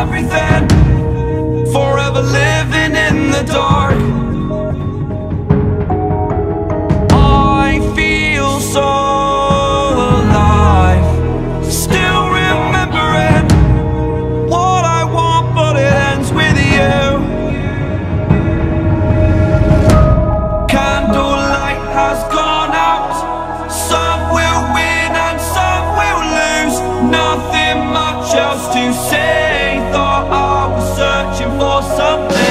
everything. Else to say Thought I was searching for something